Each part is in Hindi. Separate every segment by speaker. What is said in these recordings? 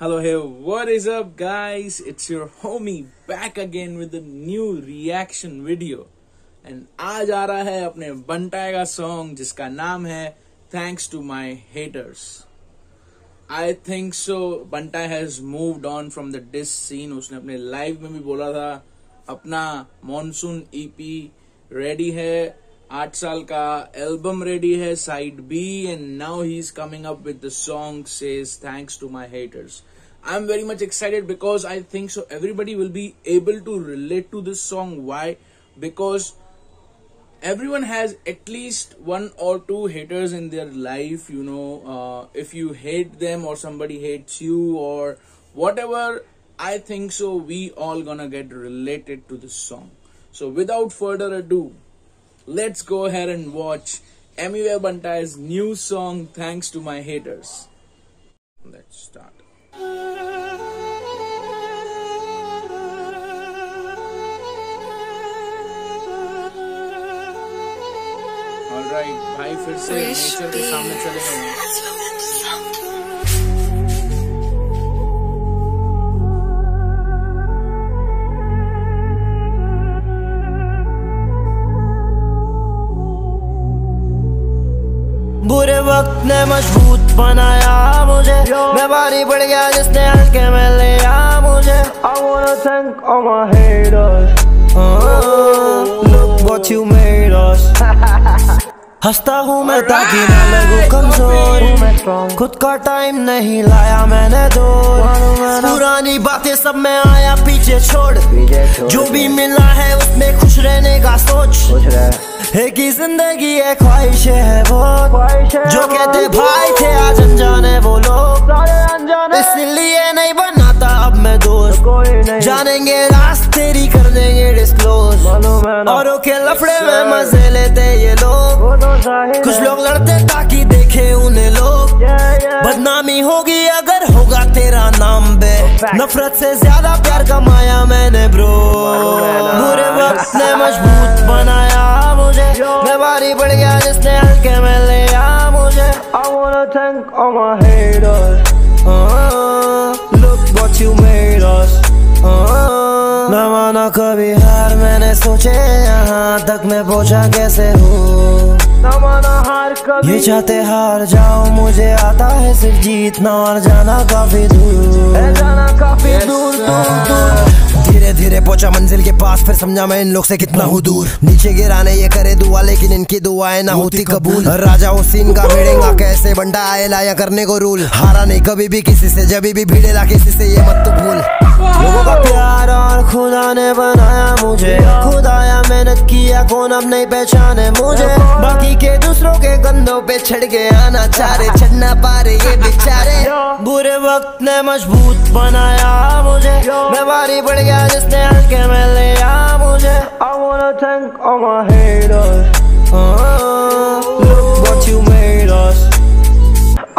Speaker 1: Hello, hey, what is up, guys? It's your homie back again with a new reaction video. And आज आ रहा है अपने बंटाए का सॉन्ग जिसका नाम है thanks to my haters I think so Banta has moved on from the this scene उसने अपने लाइव में भी बोला था अपना मॉनसून ईपी रेडी है आठ साल का एल्बम रेडी है side B and now he is coming up with the song says thanks to my haters I am very much excited because I think so everybody will be able to relate to this song why because everyone has at least one or two haters in their life you know uh, if you hate them or somebody hates you or whatever i think so we all gonna get related to this song so without further ado let's go ahead and watch Emiwe Bantai's new song thanks to my haters let's start alright भाई फिर से नेचर के सामने चले गए
Speaker 2: वक्त ने मज़बूत बनाया मुझे। मैं भारी पड़ गया जिसने हल्के में लिया मुझे। I wanna thank all my haters. uh, Look what you made us. हंसता हूँ मैं ताकि ना लगूं कमज़ोर। खुद का टाइम नहीं लाया मैंने दो पुरानी बातें सब मैं आया पीछे छोड़। जो भी मिला है उसमें खुश रहने का सोच। एक ही ज़िंदगी है ख्वाहिश है वो। जो कहते भाई थे आज अनजाने वो लोग। इसलिए नहीं बनाता अब मैं दोस्त। जानेंगे रास्ते तेरी कर देंगे डिस्क्लोज औरों के लफड़े में मज़े लेते ये लोग। कुछ लोग लड़ते ताकि देखे उन्हें लोग। बदनामी होगी अगर होगा तेरा नाम बे नफरत से ज़्यादा प्यार कमाया मैंने ब्रो बुरे वक्त ने मज़बूत बनाया। मुझे मैं भारी पड़ गया जिसने हल्के में लिया मुझे I wanna thank all my haters uh, Look what you made us uh, न कभी हार मैंने सोचे यहाँ तक मैं पहुँचा कैसे हूँ? हार कभी। ये चाहते हार जाओ मुझे आता है सिर्फ़ जीतना और जाना काफ़ी दूर। जाना काफ़ी दूर धीरे धीरे पहुँचा मंजिल के पास फिर समझा मैं इन लोग से कितना हूँ दूर। नीचे गिराने ये करे दुआ लेकिन इनकी दुआएँ ना होती कबूल। राजा उसीन का भिड़ेगा कैसे बंडा आए लाया करने को रूल। हारा नहीं कभी भी किसी से जब भी भिड़ेला किसी से ये मत तो भूल। लोगों का प्यार और खुदा ने बनाया मुझे। खुदाया मेहनत किया कौन अब नहीं पहचाने मुझे। बाकी के दूसरों के कंधों पे छड़ के आना रहे चढ़ना पा रहे ये बेचारे। बुरे वक्त ने मज़बूत बनाया मुझे। मैं भारी गया जिसने हल्के में लिया मुझे।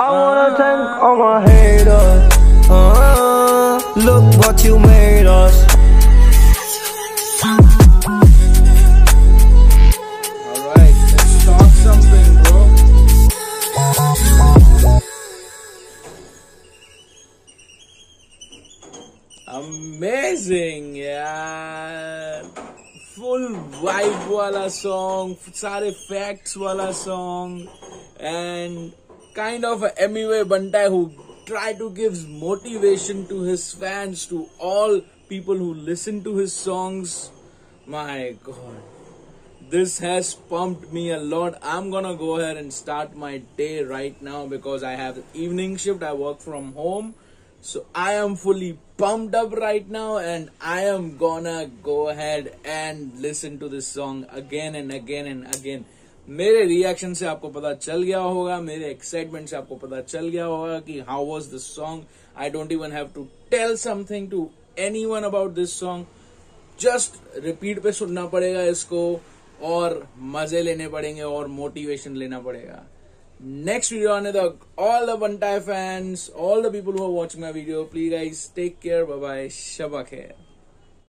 Speaker 2: I wanna thank all my haters. Uh, Look what you made us.
Speaker 1: amazing yeah. Full vibe wala song सारे facts wala song and kind of a Emiway Bantai who try to gives motivation to his fans to all people who listen to his songs. My god. This has pumped me a lot. I'm gonna go ahead and start my day right now because i have evening shift. I work from home. So, I am fully pumped up right now and I am gonna go ahead and listen to this song again and again and again. मेरे रिएक्शन से आपको पता चल गया होगा, मेरे एक्साइटमेंट से आपको पता चल गया होगा कि how was this song I don't even have to tell something to anyone about this song just repeat पे सुनना पड़ेगा इसको और मज़े लेने पड़ेंगे और मोटिवेशन लेना पड़ेगा। next video another all the bantai fans all the people who are watching my video please guys take care. Bye bye shabak